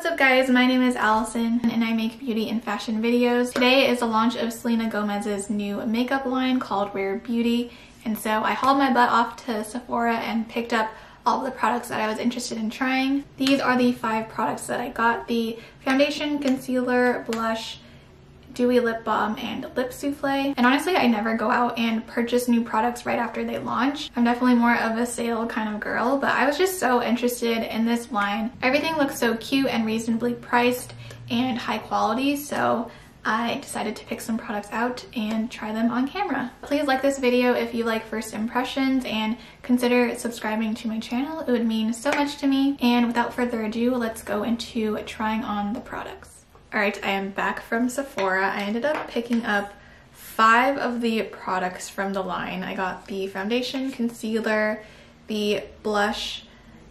What's up guys, my name is Allison and I make beauty and fashion videos. Today is the launch of Selena Gomez's new makeup line called Rare Beauty and so I hauled my butt off to Sephora and picked up all the products that I was interested in trying. These are the five products that I got. The foundation, concealer, blush, dewy lip balm and lip souffle and honestly I never go out and purchase new products right after they launch I'm definitely more of a sale kind of girl but I was just so interested in this line everything looks so cute and reasonably priced and high quality so I decided to pick some products out and try them on camera. Please like this video if you like first impressions and consider subscribing to my channel. It would mean so much to me. And without further ado, let's go into trying on the products. All right, I am back from Sephora. I ended up picking up five of the products from the line. I got the foundation, concealer, the blush,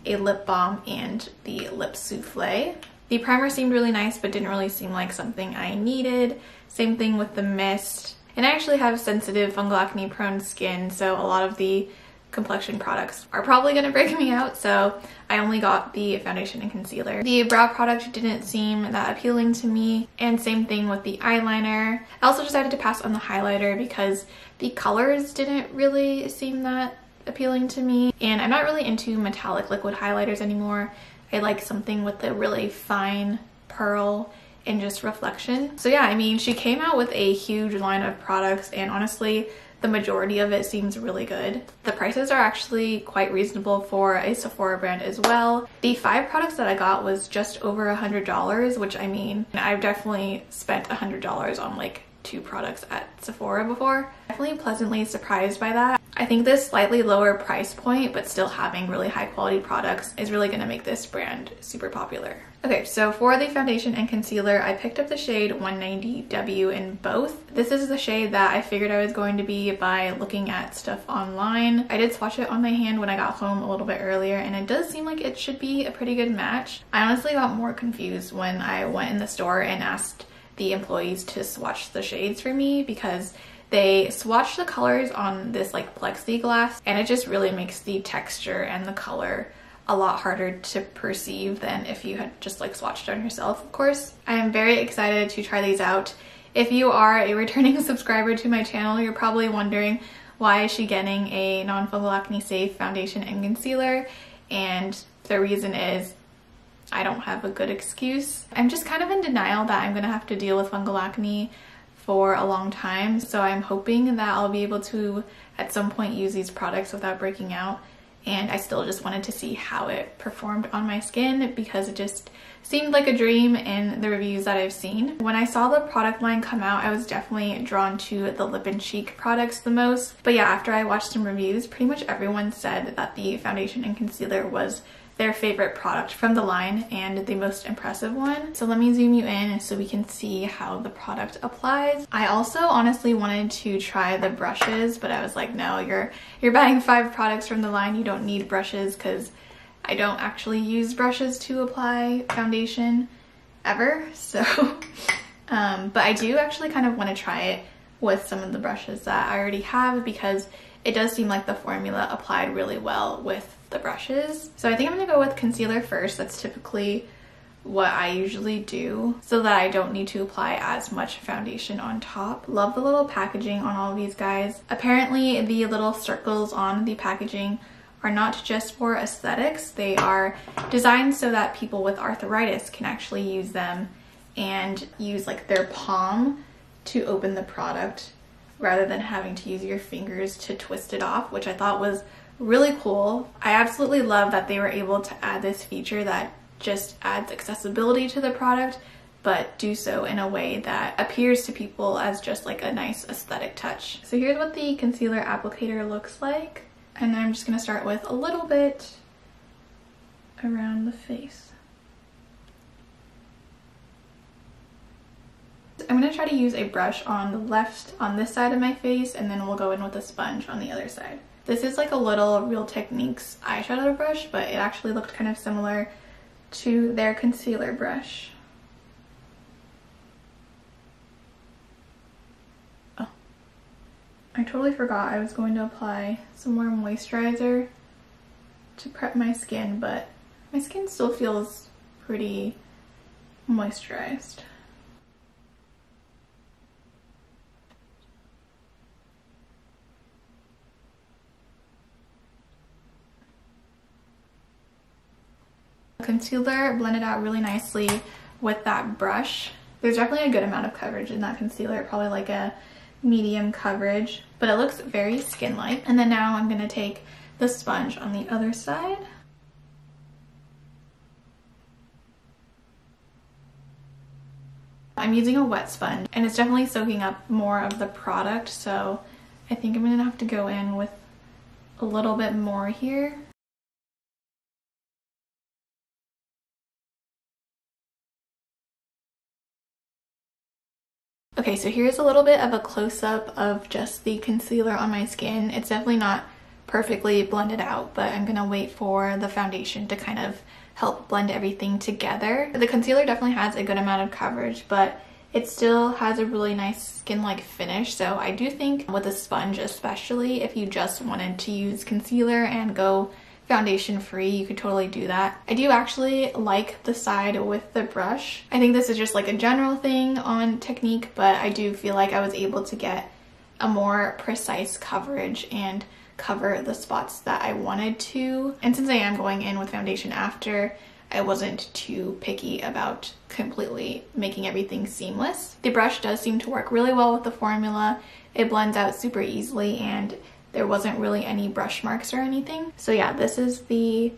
a lip balm, and the lip souffle. The primer seemed really nice, but didn't really seem like something I needed. Same thing with the mist. And I actually have sensitive fungal acne prone skin, so a lot of the complexion products are probably to break me out so I only got the foundation and concealer. The brow product didn't seem that appealing to me and same thing with the eyeliner. I also decided to pass on the highlighter because the colors didn't really seem that appealing to me and I'm not really into metallic liquid highlighters anymore. I like something with a really fine pearl and just reflection. So yeah, I mean, she came out with a huge line of products and honestly, the majority of it seems really good. The prices are actually quite reasonable for a Sephora brand as well. The five products that I got was just over a hundred dollars, which I mean, I've definitely spent a hundred dollars on like two products at Sephora before. Definitely pleasantly surprised by that. I think this slightly lower price point, but still having really high quality products is really gonna make this brand super popular. Okay, so for the foundation and concealer, I picked up the shade 190W in both. This is the shade that I figured I was going to be by looking at stuff online. I did swatch it on my hand when I got home a little bit earlier, and it does seem like it should be a pretty good match. I honestly got more confused when I went in the store and asked the employees to swatch the shades for me because they swatched the colors on this like plexiglass and it just really makes the texture and the color a lot harder to perceive than if you had just like swatched on yourself, of course. I am very excited to try these out. If you are a returning subscriber to my channel, you're probably wondering why is she getting a non-fungal acne safe foundation and concealer? And the reason is I don't have a good excuse. I'm just kind of in denial that I'm gonna have to deal with fungal acne for a long time. So I'm hoping that I'll be able to at some point use these products without breaking out and I still just wanted to see how it performed on my skin because it just seemed like a dream in the reviews that I've seen. When I saw the product line come out, I was definitely drawn to the Lip and Cheek products the most. But yeah, after I watched some reviews, pretty much everyone said that the foundation and concealer was their favorite product from the line and the most impressive one. So let me zoom you in so we can see how the product applies. I also honestly wanted to try the brushes, but I was like, no, you're, you're buying five products from the line. You don't need brushes because I don't actually use brushes to apply foundation ever. So, um, but I do actually kind of want to try it with some of the brushes that I already have because it does seem like the formula applied really well with the brushes. So I think I'm gonna go with concealer first. That's typically what I usually do so that I don't need to apply as much foundation on top. Love the little packaging on all of these guys. Apparently the little circles on the packaging are not just for aesthetics. They are designed so that people with arthritis can actually use them and use like their palm to open the product rather than having to use your fingers to twist it off, which I thought was really cool. I absolutely love that they were able to add this feature that just adds accessibility to the product but do so in a way that appears to people as just like a nice aesthetic touch. So here's what the concealer applicator looks like. And I'm just gonna start with a little bit around the face. I'm gonna try to use a brush on the left on this side of my face and then we'll go in with a sponge on the other side. This is like a little Real Techniques eyeshadow brush, but it actually looked kind of similar to their concealer brush. Oh, I totally forgot I was going to apply some more moisturizer to prep my skin, but my skin still feels pretty moisturized. Concealer blended out really nicely with that brush. There's definitely a good amount of coverage in that concealer, probably like a medium coverage, but it looks very skin-like. And then now I'm gonna take the sponge on the other side. I'm using a wet sponge and it's definitely soaking up more of the product, so I think I'm gonna have to go in with a little bit more here. Okay, so here's a little bit of a close-up of just the concealer on my skin. It's definitely not perfectly blended out, but I'm gonna wait for the foundation to kind of help blend everything together. The concealer definitely has a good amount of coverage, but it still has a really nice skin-like finish. So I do think with a sponge especially, if you just wanted to use concealer and go foundation free, you could totally do that. I do actually like the side with the brush. I think this is just like a general thing on technique, but I do feel like I was able to get a more precise coverage and cover the spots that I wanted to. And since I am going in with foundation after, I wasn't too picky about completely making everything seamless. The brush does seem to work really well with the formula. It blends out super easily and there wasn't really any brush marks or anything. So yeah, this is the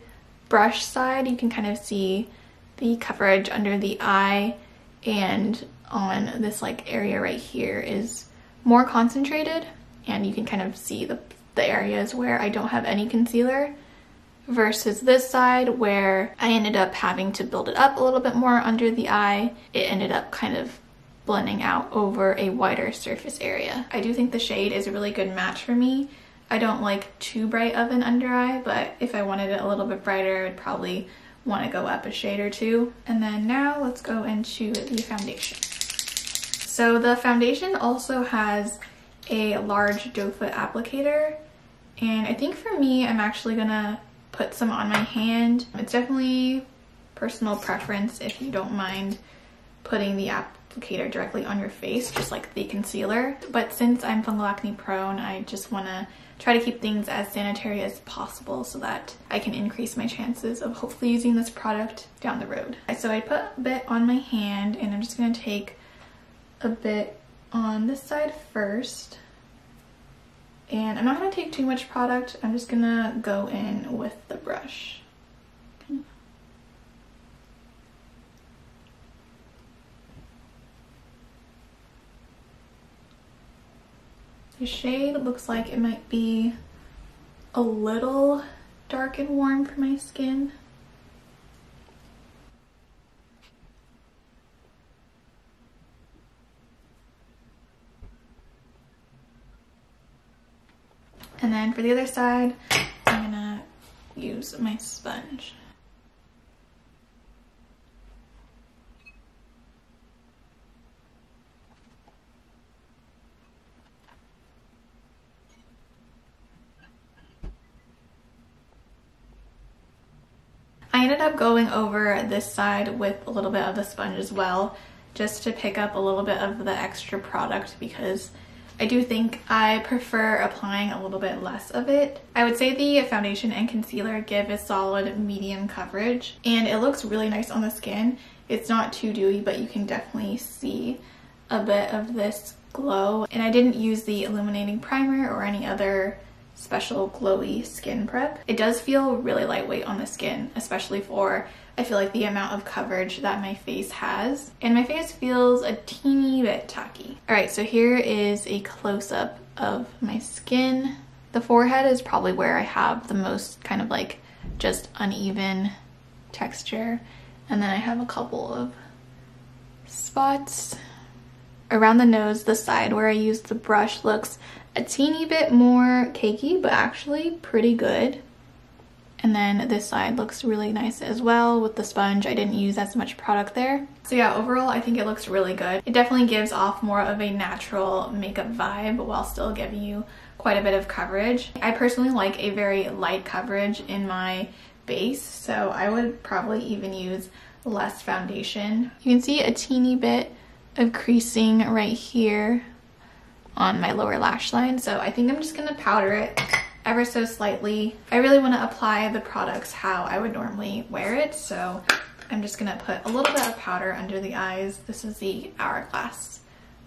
brush side. You can kind of see the coverage under the eye and on this like area right here is more concentrated and you can kind of see the, the areas where I don't have any concealer versus this side where I ended up having to build it up a little bit more under the eye. It ended up kind of blending out over a wider surface area. I do think the shade is a really good match for me. I don't like too bright of an under eye, but if I wanted it a little bit brighter, I'd probably want to go up a shade or two. And then now let's go into the foundation. So the foundation also has a large doe foot applicator. And I think for me, I'm actually gonna put some on my hand. It's definitely personal preference if you don't mind putting the applicator directly on your face, just like the concealer. But since I'm fungal acne prone, I just wanna try to keep things as sanitary as possible so that I can increase my chances of hopefully using this product down the road. So I put a bit on my hand and I'm just gonna take a bit on this side first. And I'm not gonna take too much product. I'm just gonna go in with the brush. The shade looks like it might be a little dark and warm for my skin. And then for the other side, I'm gonna use my sponge. I ended up going over this side with a little bit of the sponge as well, just to pick up a little bit of the extra product because I do think I prefer applying a little bit less of it. I would say the foundation and concealer give a solid medium coverage and it looks really nice on the skin. It's not too dewy, but you can definitely see a bit of this glow. And I didn't use the illuminating primer or any other special glowy skin prep. It does feel really lightweight on the skin, especially for I feel like the amount of coverage that my face has. And my face feels a teeny bit tacky. All right, so here is a close-up of my skin. The forehead is probably where I have the most kind of like just uneven texture. And then I have a couple of spots around the nose. The side where I used the brush looks a teeny bit more cakey, but actually pretty good. And then this side looks really nice as well with the sponge. I didn't use as much product there. So yeah, overall, I think it looks really good. It definitely gives off more of a natural makeup vibe while still giving you quite a bit of coverage. I personally like a very light coverage in my base, so I would probably even use less foundation. You can see a teeny bit of creasing right here on my lower lash line. So I think I'm just gonna powder it ever so slightly. I really wanna apply the products how I would normally wear it. So I'm just gonna put a little bit of powder under the eyes. This is the Hourglass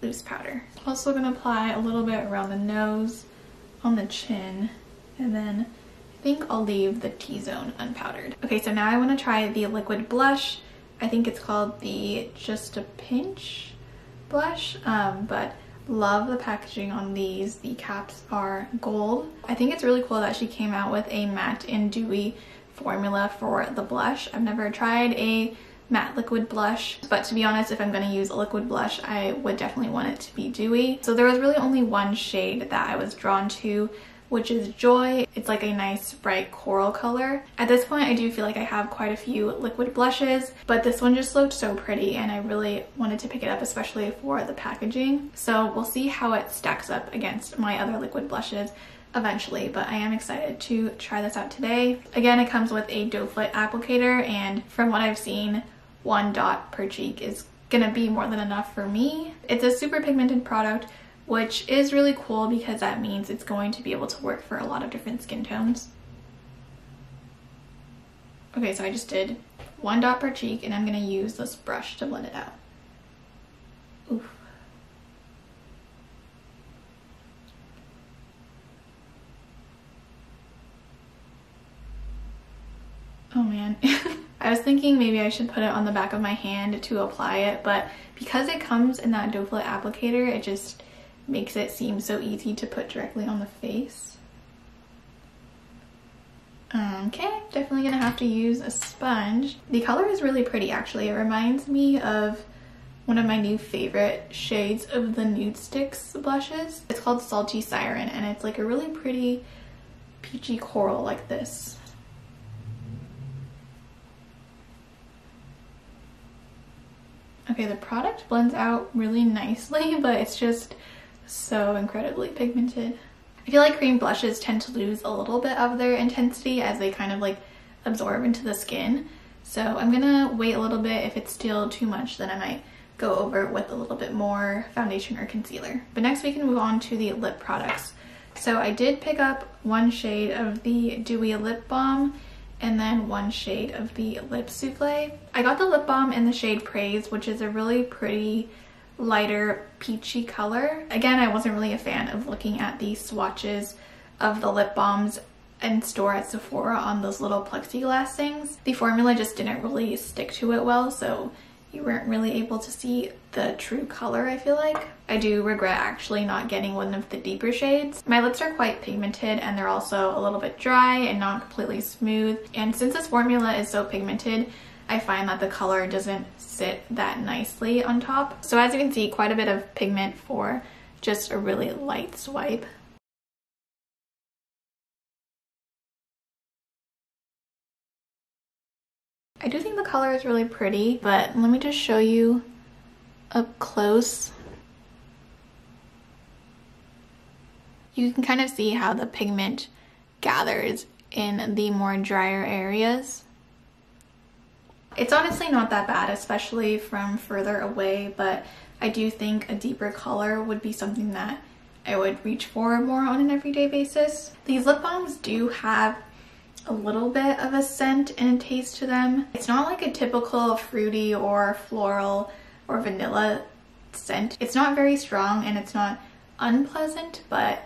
loose powder. Also gonna apply a little bit around the nose, on the chin, and then I think I'll leave the T-zone unpowdered. Okay, so now I wanna try the liquid blush. I think it's called the Just a Pinch blush, um, but love the packaging on these. The caps are gold. I think it's really cool that she came out with a matte and dewy formula for the blush. I've never tried a matte liquid blush but to be honest if I'm going to use a liquid blush I would definitely want it to be dewy. So there was really only one shade that I was drawn to which is Joy. It's like a nice bright coral color. At this point I do feel like I have quite a few liquid blushes but this one just looked so pretty and I really wanted to pick it up especially for the packaging. So we'll see how it stacks up against my other liquid blushes eventually, but I am excited to try this out today. Again, it comes with a doe foot applicator and from what I've seen, one dot per cheek is gonna be more than enough for me. It's a super pigmented product, which is really cool because that means it's going to be able to work for a lot of different skin tones. Okay, so I just did one dot per cheek and I'm gonna use this brush to blend it out. Oof. Oh man. I was thinking maybe I should put it on the back of my hand to apply it, but because it comes in that doe foot applicator, it just makes it seem so easy to put directly on the face. Okay, definitely gonna have to use a sponge. The color is really pretty actually. It reminds me of one of my new favorite shades of the Nudestix blushes. It's called Salty Siren and it's like a really pretty peachy coral like this. Okay, the product blends out really nicely, but it's just so incredibly pigmented. I feel like cream blushes tend to lose a little bit of their intensity as they kind of like absorb into the skin. So I'm gonna wait a little bit. If it's still too much, then I might go over with a little bit more foundation or concealer. But next we can move on to the lip products. So I did pick up one shade of the Dewy Lip Balm and then one shade of the Lip Souffle. I got the lip balm in the shade Praise, which is a really pretty lighter peachy color. Again, I wasn't really a fan of looking at the swatches of the lip balms in store at Sephora on those little plexiglass things. The formula just didn't really stick to it well, so you weren't really able to see the true color, I feel like. I do regret actually not getting one of the deeper shades. My lips are quite pigmented and they're also a little bit dry and not completely smooth. And since this formula is so pigmented, I find that the color doesn't sit that nicely on top. So as you can see, quite a bit of pigment for just a really light swipe. I do think the color is really pretty, but let me just show you up close. You can kind of see how the pigment gathers in the more drier areas. It's honestly not that bad, especially from further away, but I do think a deeper color would be something that I would reach for more on an everyday basis. These lip balms do have a little bit of a scent and a taste to them. It's not like a typical fruity or floral or vanilla scent. It's not very strong and it's not unpleasant, but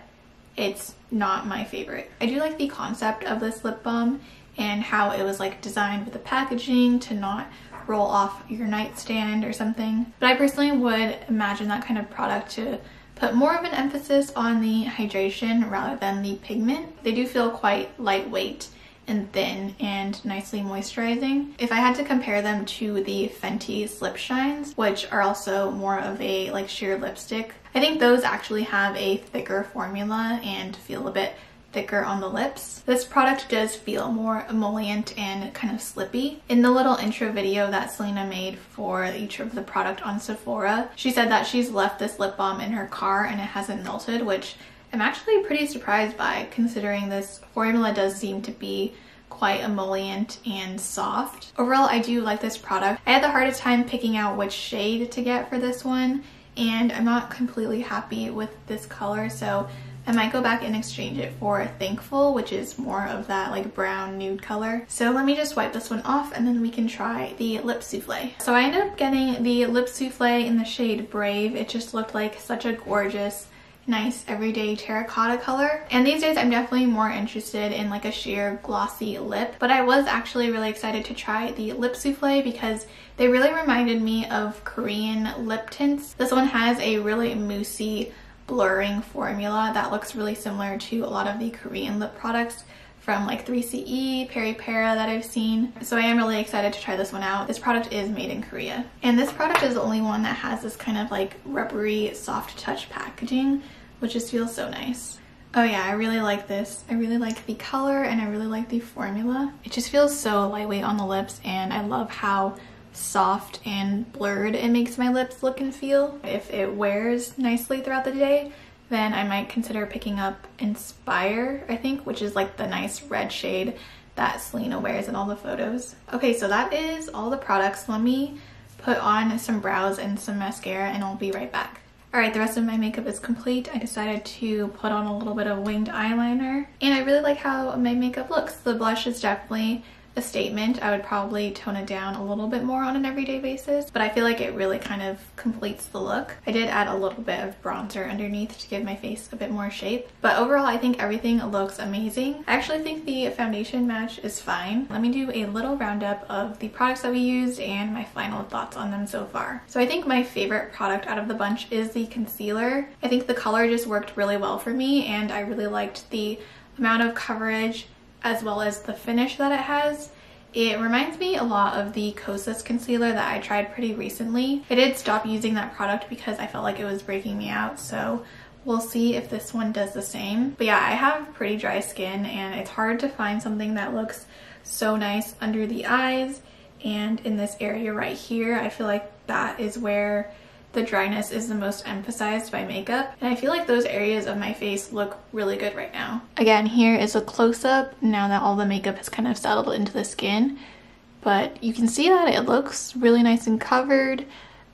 it's not my favorite. I do like the concept of this lip balm and how it was like designed with the packaging to not roll off your nightstand or something. But I personally would imagine that kind of product to put more of an emphasis on the hydration rather than the pigment. They do feel quite lightweight and thin and nicely moisturizing. If I had to compare them to the Fenty Slip Shines, which are also more of a like sheer lipstick, I think those actually have a thicker formula and feel a bit thicker on the lips. This product does feel more emollient and kind of slippy. In the little intro video that Selena made for each of the product on Sephora, she said that she's left this lip balm in her car and it hasn't melted, which I'm actually pretty surprised by considering this formula does seem to be quite emollient and soft. Overall, I do like this product. I had the hardest time picking out which shade to get for this one and I'm not completely happy with this color so I might go back and exchange it for Thankful, which is more of that like brown nude color. So let me just wipe this one off and then we can try the lip souffle. So I ended up getting the lip souffle in the shade Brave. It just looked like such a gorgeous nice everyday terracotta color. And these days I'm definitely more interested in like a sheer glossy lip, but I was actually really excited to try the lip souffle because they really reminded me of Korean lip tints. This one has a really moussey blurring formula that looks really similar to a lot of the Korean lip products from like 3CE, Peripera that I've seen. So I am really excited to try this one out. This product is made in Korea. And this product is the only one that has this kind of like rubbery soft touch packaging which just feels so nice. Oh yeah, I really like this. I really like the color and I really like the formula. It just feels so lightweight on the lips and I love how soft and blurred it makes my lips look and feel. If it wears nicely throughout the day, then I might consider picking up Inspire, I think, which is like the nice red shade that Selena wears in all the photos. Okay, so that is all the products. Let me put on some brows and some mascara and I'll be right back. All right, the rest of my makeup is complete. I decided to put on a little bit of winged eyeliner and I really like how my makeup looks. The blush is definitely a statement. I would probably tone it down a little bit more on an everyday basis, but I feel like it really kind of completes the look. I did add a little bit of bronzer underneath to give my face a bit more shape, but overall I think everything looks amazing. I actually think the foundation match is fine. Let me do a little roundup of the products that we used and my final thoughts on them so far. So I think my favorite product out of the bunch is the concealer. I think the color just worked really well for me and I really liked the amount of coverage as well as the finish that it has. It reminds me a lot of the Kosas concealer that I tried pretty recently. I did stop using that product because I felt like it was breaking me out, so we'll see if this one does the same. But yeah, I have pretty dry skin and it's hard to find something that looks so nice under the eyes and in this area right here. I feel like that is where the dryness is the most emphasized by makeup. And I feel like those areas of my face look really good right now. Again, here is a close-up now that all the makeup has kind of settled into the skin. But you can see that it looks really nice and covered.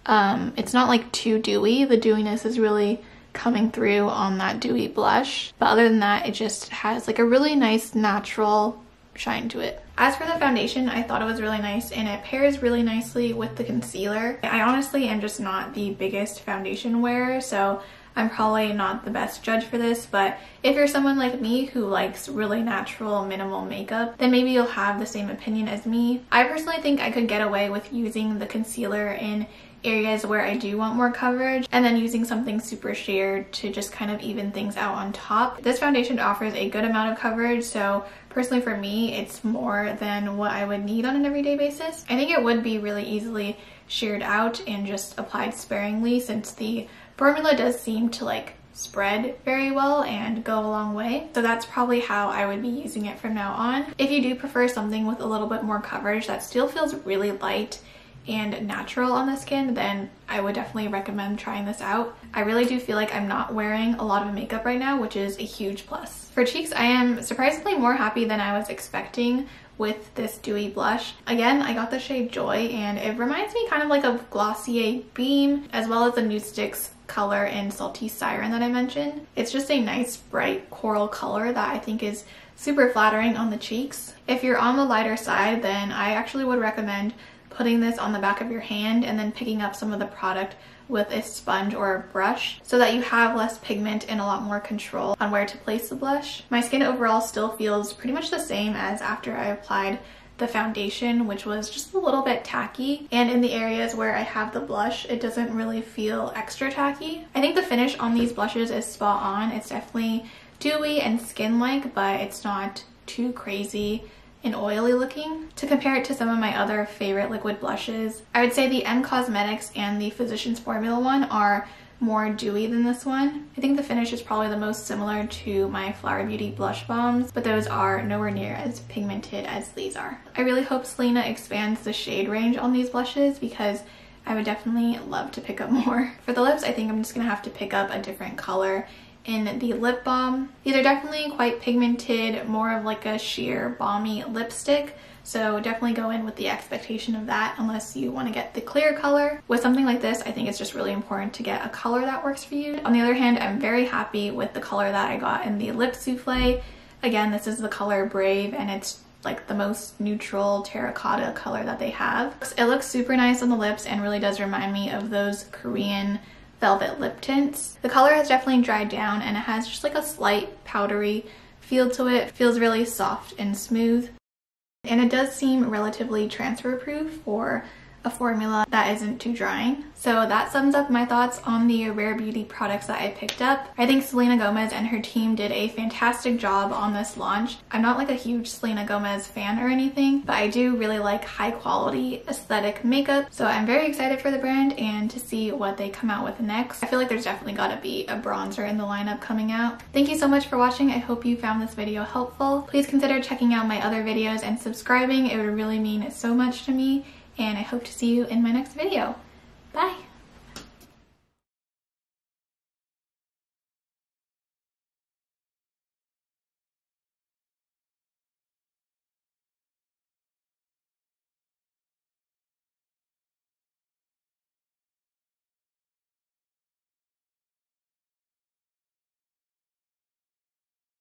Um, it's not like too dewy. The dewiness is really coming through on that dewy blush. But other than that, it just has like a really nice natural shine to it. As for the foundation, I thought it was really nice and it pairs really nicely with the concealer. I honestly am just not the biggest foundation wearer, so I'm probably not the best judge for this, but if you're someone like me who likes really natural, minimal makeup, then maybe you'll have the same opinion as me. I personally think I could get away with using the concealer in areas where I do want more coverage and then using something super sheer to just kind of even things out on top. This foundation offers a good amount of coverage so personally for me it's more than what I would need on an everyday basis. I think it would be really easily sheared out and just applied sparingly since the formula does seem to like spread very well and go a long way. So that's probably how I would be using it from now on. If you do prefer something with a little bit more coverage that still feels really light and natural on the skin, then I would definitely recommend trying this out. I really do feel like I'm not wearing a lot of makeup right now, which is a huge plus. For cheeks, I am surprisingly more happy than I was expecting with this dewy blush. Again, I got the shade Joy and it reminds me kind of like of Glossier Beam as well as the Nudestix color in Salty Siren that I mentioned. It's just a nice bright coral color that I think is super flattering on the cheeks. If you're on the lighter side, then I actually would recommend putting this on the back of your hand and then picking up some of the product with a sponge or a brush so that you have less pigment and a lot more control on where to place the blush. My skin overall still feels pretty much the same as after I applied the foundation, which was just a little bit tacky. And in the areas where I have the blush, it doesn't really feel extra tacky. I think the finish on these blushes is spot on. It's definitely dewy and skin-like, but it's not too crazy and oily looking. To compare it to some of my other favorite liquid blushes, I would say the Em Cosmetics and the Physicians Formula one are more dewy than this one. I think the finish is probably the most similar to my Flower Beauty blush bombs, but those are nowhere near as pigmented as these are. I really hope Selena expands the shade range on these blushes because I would definitely love to pick up more. For the lips, I think I'm just gonna have to pick up a different color in the lip balm. These are definitely quite pigmented, more of like a sheer balmy lipstick. So definitely go in with the expectation of that unless you want to get the clear color. With something like this, I think it's just really important to get a color that works for you. On the other hand, I'm very happy with the color that I got in the Lip Souffle. Again, this is the color Brave and it's like the most neutral terracotta color that they have. It looks super nice on the lips and really does remind me of those Korean velvet lip tints. The color has definitely dried down and it has just like a slight powdery feel to it. feels really soft and smooth. And it does seem relatively transfer proof for a formula that isn't too drying. So that sums up my thoughts on the Rare Beauty products that I picked up. I think Selena Gomez and her team did a fantastic job on this launch. I'm not like a huge Selena Gomez fan or anything, but I do really like high quality aesthetic makeup. So I'm very excited for the brand and to see what they come out with next. I feel like there's definitely gotta be a bronzer in the lineup coming out. Thank you so much for watching. I hope you found this video helpful. Please consider checking out my other videos and subscribing. It would really mean so much to me and I hope to see you in my next video. Bye!